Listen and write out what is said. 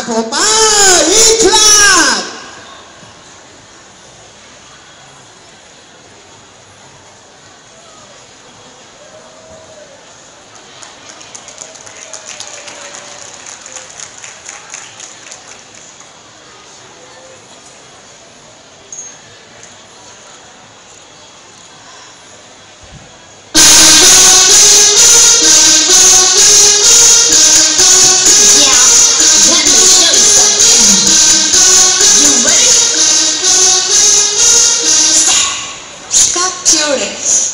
ครับผมมาอีกครั้ง students.